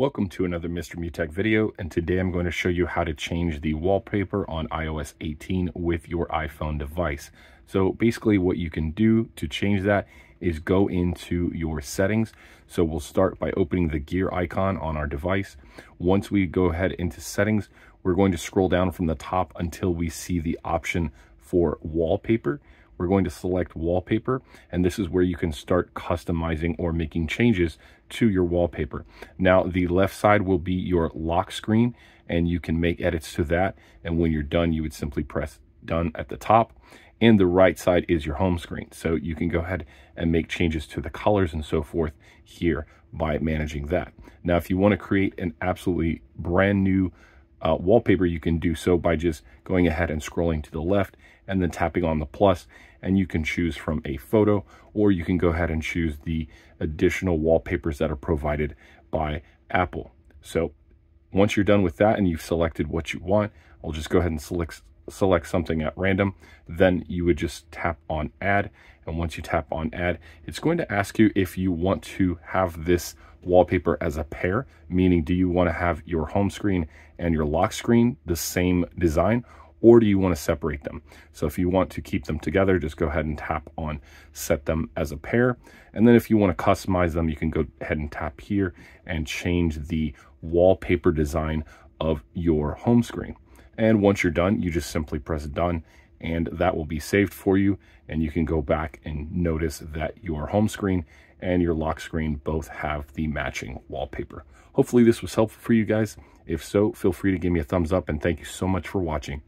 Welcome to another Mr. Mew Tech video, and today I'm going to show you how to change the wallpaper on iOS 18 with your iPhone device. So basically what you can do to change that is go into your settings. So we'll start by opening the gear icon on our device. Once we go ahead into settings, we're going to scroll down from the top until we see the option for wallpaper we're going to select wallpaper and this is where you can start customizing or making changes to your wallpaper. Now the left side will be your lock screen and you can make edits to that and when you're done you would simply press done at the top and the right side is your home screen. So you can go ahead and make changes to the colors and so forth here by managing that. Now if you want to create an absolutely brand new uh, wallpaper, you can do so by just going ahead and scrolling to the left and then tapping on the plus and you can choose from a photo or you can go ahead and choose the additional wallpapers that are provided by Apple. So once you're done with that and you've selected what you want, I'll just go ahead and select select something at random, then you would just tap on add. And once you tap on add, it's going to ask you if you want to have this wallpaper as a pair, meaning do you want to have your home screen and your lock screen the same design or do you want to separate them? So if you want to keep them together, just go ahead and tap on set them as a pair. And then if you want to customize them, you can go ahead and tap here and change the wallpaper design of your home screen. And once you're done, you just simply press done and that will be saved for you. And you can go back and notice that your home screen and your lock screen both have the matching wallpaper. Hopefully this was helpful for you guys. If so, feel free to give me a thumbs up and thank you so much for watching.